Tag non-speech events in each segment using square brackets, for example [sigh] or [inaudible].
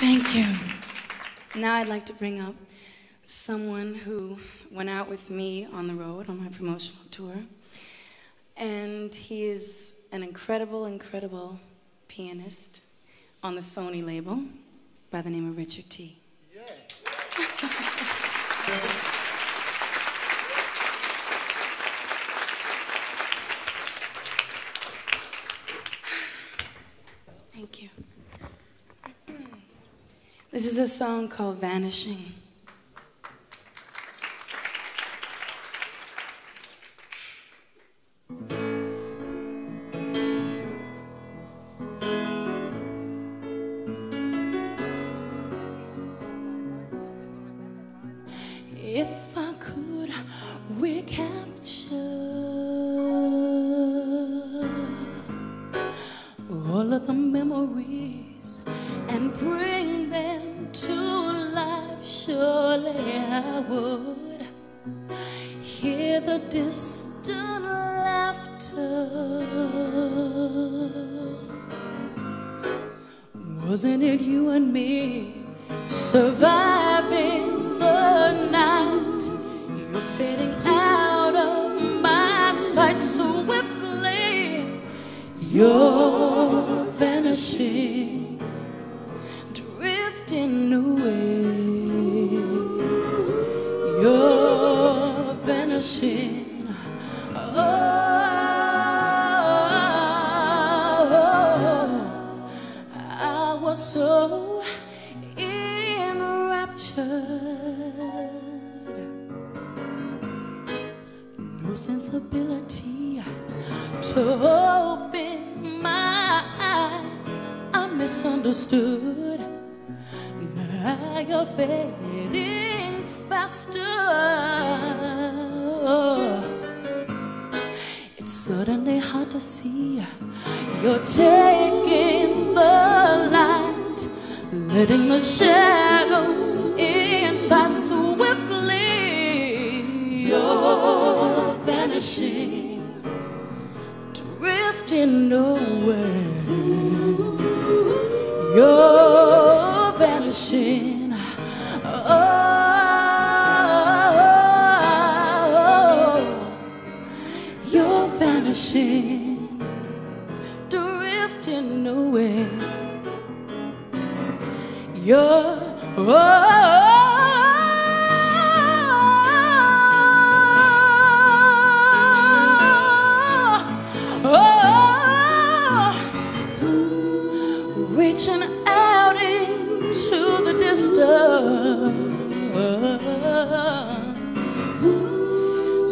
Thank you. Now I'd like to bring up someone who went out with me on the road on my promotional tour. And he is an incredible, incredible pianist on the Sony label by the name of Richard Tee Yeah. [laughs] Thank you. This is a song called Vanishing. If I could recapture all of the memories and bring them to life, surely I would hear the distant laughter. Wasn't it you and me surviving? The night? You're fading out of my sight so swiftly. You're so enraptured. No sensibility to open my eyes, I'm misunderstood. Now you're fading faster. It's suddenly hard to see. You're taking the letting the shadows inside swiftly. You're vanishing drifting away. You're vanishing. Oh, you're vanishing, drifting away. You're. Oh, reaching out into the distance,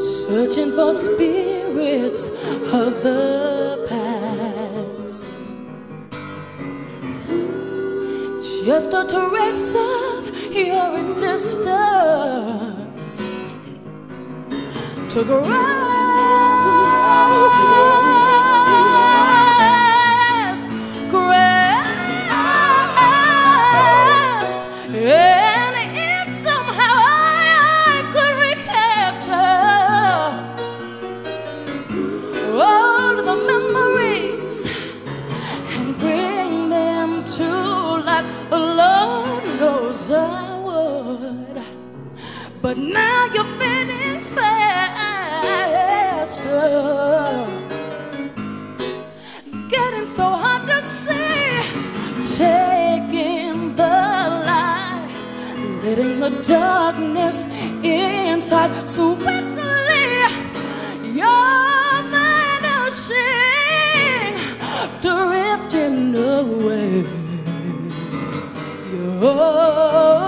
searching for spirits of the Just a trace of your existence to grow. But now you're fading faster. Getting so hard to see. Taking the light, letting the darkness inside swiftly. You're vanishing, drifting away. Oh,